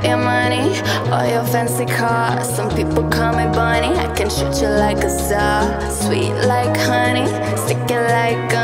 got your money, all your fancy cars. Some people call me Bunny. I can shoot you like a star. Sweet like honey, gum. Chew like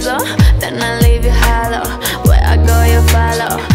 Then I leave you hollow. Where I go, you follow.